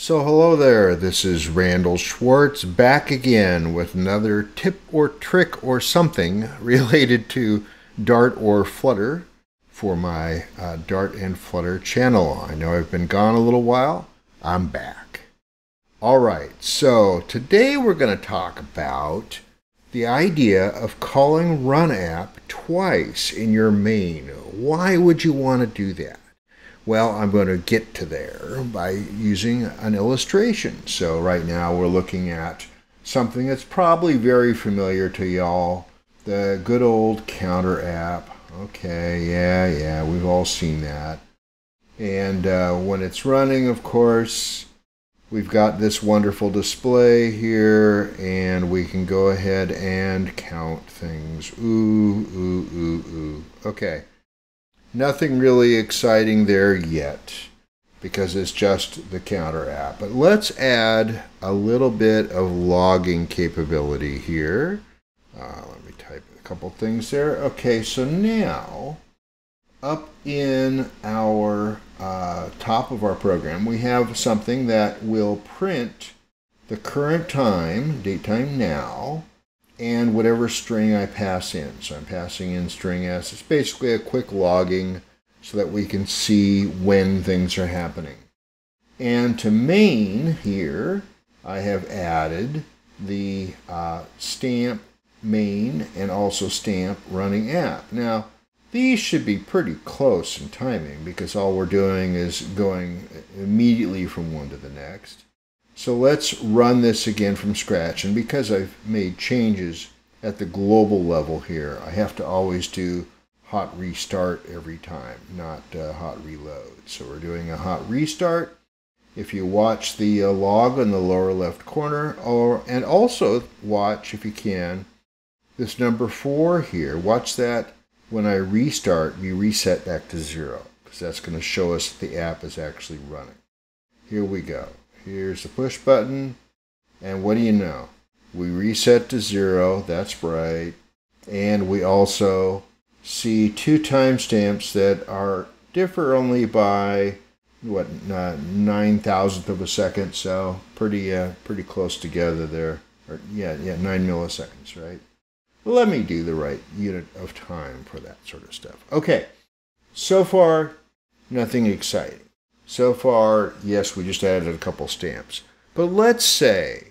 So, hello there, this is Randal Schwartz back again with another tip or trick or something related to Dart or Flutter for my uh, Dart and Flutter channel. I know I've been gone a little while, I'm back. Alright, so today we're going to talk about the idea of calling Run App twice in your main. Why would you want to do that? Well, I'm going to get to there by using an illustration. So right now we're looking at something that's probably very familiar to y'all, the good old counter app. Okay, yeah, yeah, we've all seen that. And uh, when it's running, of course, we've got this wonderful display here, and we can go ahead and count things. Ooh, ooh, ooh, ooh. Okay. Nothing really exciting there yet because it's just the counter app. But let's add a little bit of logging capability here. Uh, let me type a couple things there. Okay, so now up in our uh, top of our program, we have something that will print the current time, date time now, and whatever string I pass in. So I'm passing in string S. It's basically a quick logging so that we can see when things are happening. And to main here, I have added the uh, stamp main and also stamp running app. Now, these should be pretty close in timing because all we're doing is going immediately from one to the next. So let's run this again from scratch. And because I've made changes at the global level here, I have to always do hot restart every time, not uh, hot reload. So we're doing a hot restart. If you watch the uh, log in the lower left corner, or and also watch, if you can, this number four here, watch that when I restart, we reset back to zero, because that's going to show us that the app is actually running. Here we go. Here's the push button. And what do you know? We reset to zero. That's right. And we also see two timestamps that are differ only by what uh, nine thousandth of a second. So pretty uh, pretty close together there. Or yeah, yeah, nine milliseconds, right? Well, let me do the right unit of time for that sort of stuff. Okay. So far, nothing exciting. So far, yes, we just added a couple stamps. But let's say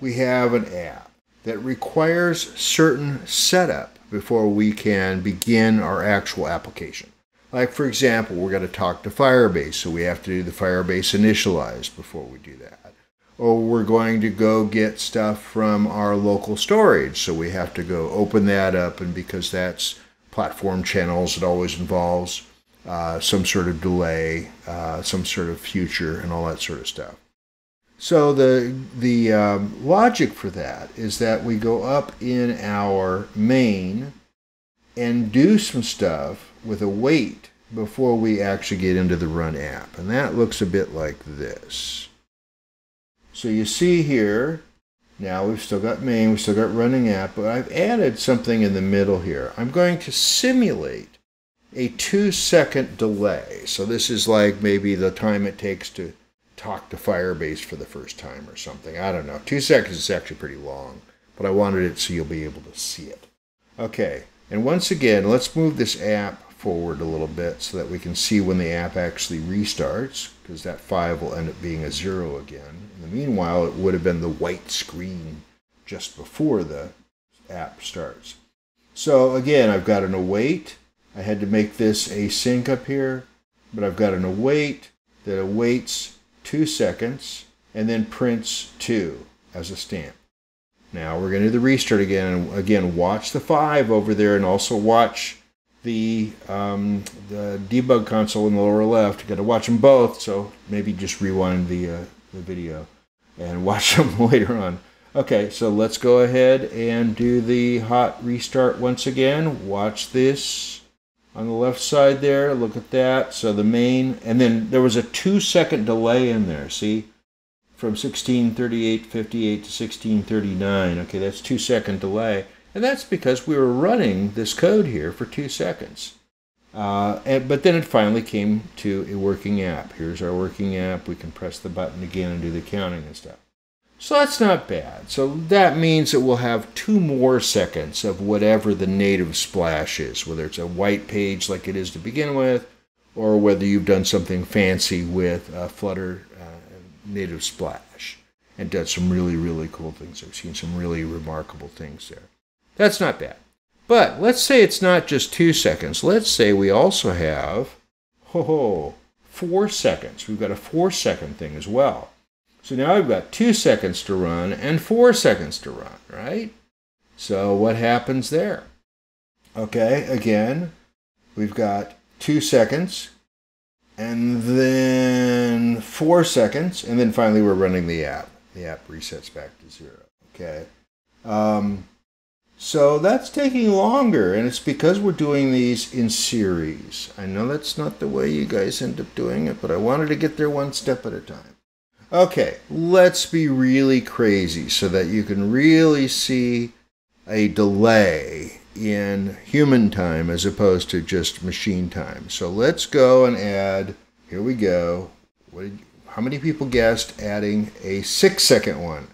we have an app that requires certain setup before we can begin our actual application. Like, for example, we're going to talk to Firebase, so we have to do the Firebase initialized before we do that. Or we're going to go get stuff from our local storage, so we have to go open that up, and because that's platform channels, it always involves uh, some sort of delay, uh, some sort of future, and all that sort of stuff. So the the um, logic for that is that we go up in our main and do some stuff with await before we actually get into the run app, and that looks a bit like this. So you see here, now we've still got main, we've still got running app, but I've added something in the middle here. I'm going to simulate a two second delay. So this is like maybe the time it takes to talk to Firebase for the first time or something. I don't know. Two seconds is actually pretty long, but I wanted it so you'll be able to see it. Okay, and once again, let's move this app forward a little bit so that we can see when the app actually restarts, because that 5 will end up being a 0 again. In the meanwhile, it would have been the white screen just before the app starts. So again, I've got an await, I had to make this async up here, but I've got an await that awaits two seconds and then prints two as a stamp. Now we're going to do the restart again. And again, watch the five over there and also watch the, um, the debug console in the lower left. You've got to watch them both, so maybe just rewind the, uh, the video and watch them later on. Okay, so let's go ahead and do the hot restart once again. Watch this on the left side there. Look at that. So the main, and then there was a two second delay in there. See, from 1638.58 to 1639. Okay, that's two second delay. And that's because we were running this code here for two seconds. Uh, and, but then it finally came to a working app. Here's our working app. We can press the button again and do the counting and stuff. So that's not bad. So that means that we'll have two more seconds of whatever the native splash is, whether it's a white page like it is to begin with, or whether you've done something fancy with Flutter uh, native splash and done some really, really cool things. I've seen some really remarkable things there. That's not bad. But let's say it's not just two seconds. Let's say we also have, ho ho, four seconds. We've got a four second thing as well. So now I've got two seconds to run and four seconds to run, right? So what happens there? Okay, again, we've got two seconds and then four seconds, and then finally we're running the app. The app resets back to zero. Okay. Um, so that's taking longer, and it's because we're doing these in series. I know that's not the way you guys end up doing it, but I wanted to get there one step at a time. Okay, let's be really crazy so that you can really see a delay in human time as opposed to just machine time. So let's go and add, here we go. Did, how many people guessed adding a six second one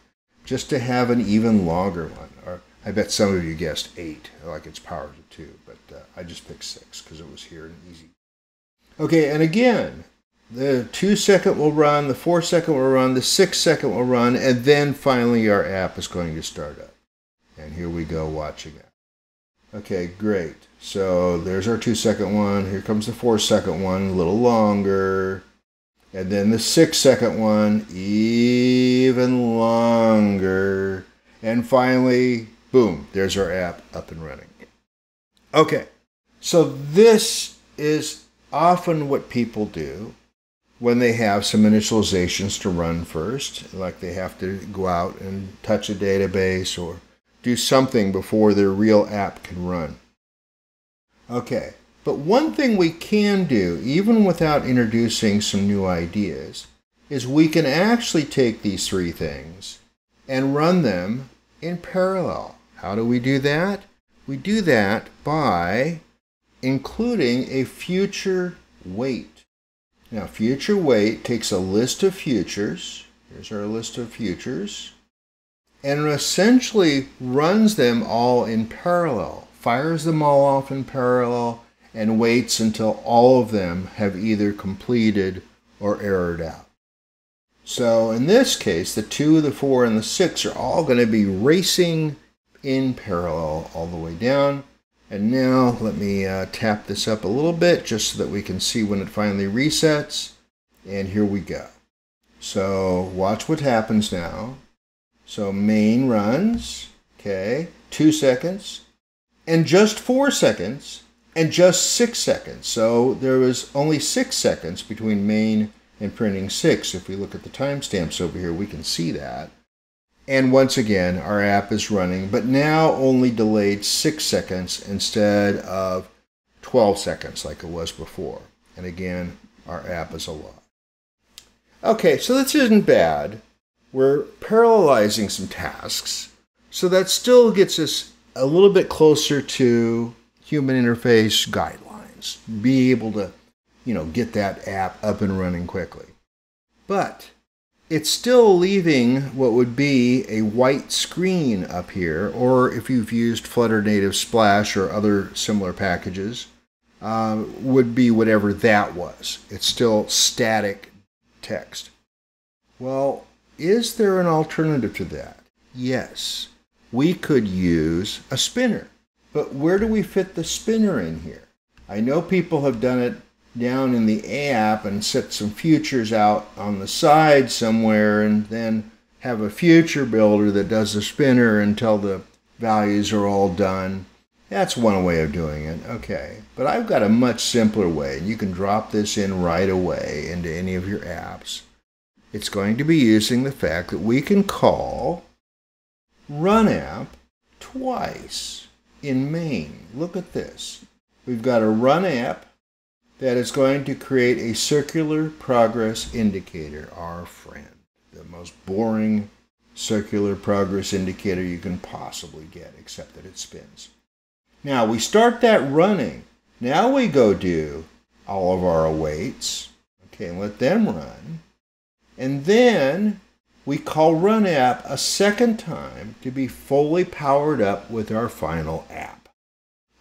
just to have an even longer one? Or I bet some of you guessed eight, like it's power to two, but uh, I just picked six because it was here and easy. Okay, and again, the two second will run, the four second will run, the six second will run, and then finally our app is going to start up. And here we go watching it. Okay, great. So there's our two second one. Here comes the four second one, a little longer. And then the six second one, even longer. And finally, boom, there's our app up and running. Okay, so this is often what people do when they have some initializations to run first, like they have to go out and touch a database or do something before their real app can run. Okay, but one thing we can do, even without introducing some new ideas, is we can actually take these three things and run them in parallel. How do we do that? We do that by including a future wait. Now, future wait takes a list of futures. Here's our list of futures. And essentially runs them all in parallel, fires them all off in parallel, and waits until all of them have either completed or errored out. So in this case, the 2, the 4, and the 6 are all going to be racing in parallel all the way down. And now let me uh, tap this up a little bit just so that we can see when it finally resets. And here we go. So watch what happens now. So main runs, okay, two seconds, and just four seconds, and just six seconds. So there was only six seconds between main and printing six. If we look at the timestamps over here, we can see that. And once again, our app is running, but now only delayed 6 seconds instead of 12 seconds like it was before. And again, our app is alive. Okay, so this isn't bad. We're parallelizing some tasks, so that still gets us a little bit closer to human interface guidelines. Be able to, you know, get that app up and running quickly. But it's still leaving what would be a white screen up here, or if you've used Flutter Native Splash or other similar packages, uh, would be whatever that was. It's still static text. Well, is there an alternative to that? Yes. We could use a spinner. But where do we fit the spinner in here? I know people have done it down in the app and set some futures out on the side somewhere and then have a future builder that does the spinner until the values are all done. That's one way of doing it. Okay. But I've got a much simpler way. You can drop this in right away into any of your apps. It's going to be using the fact that we can call run app twice in main. Look at this. We've got a run app that is going to create a circular progress indicator, our friend. The most boring circular progress indicator you can possibly get, except that it spins. Now, we start that running, Now we go do all of our awaits. Okay, and let them run. And then we call run app a second time to be fully powered up with our final app.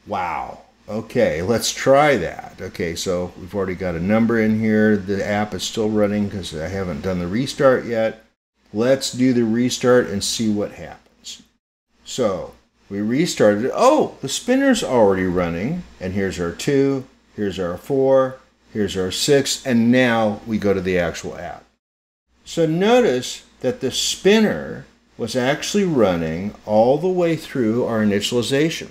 Wow. Okay, let's try that. Okay, so we've already got a number in here. The app is still running because I haven't done the restart yet. Let's do the restart and see what happens. So we restarted. Oh, the spinner's already running. And here's our two, here's our four, here's our six, and now we go to the actual app. So notice that the spinner was actually running all the way through our initialization.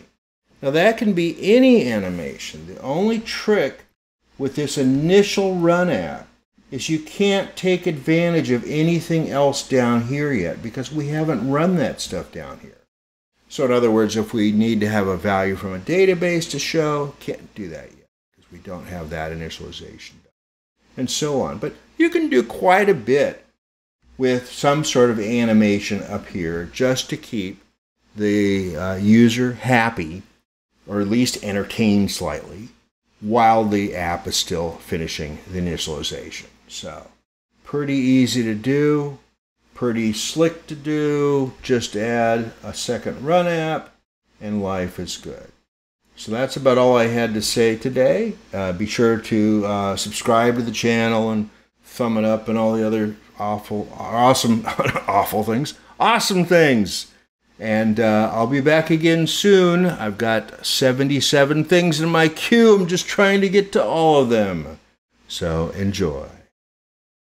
Now that can be any animation. The only trick with this initial run app is you can't take advantage of anything else down here yet because we haven't run that stuff down here. So in other words, if we need to have a value from a database to show, can't do that yet because we don't have that initialization done. and so on. But you can do quite a bit with some sort of animation up here just to keep the uh, user happy or at least entertained slightly while the app is still finishing the initialization. So pretty easy to do, pretty slick to do. Just add a second run app and life is good. So that's about all I had to say today. Uh, be sure to uh, subscribe to the channel and thumb it up and all the other awful, awesome, awful things, awesome things. And uh, I'll be back again soon. I've got 77 things in my queue. I'm just trying to get to all of them. So enjoy.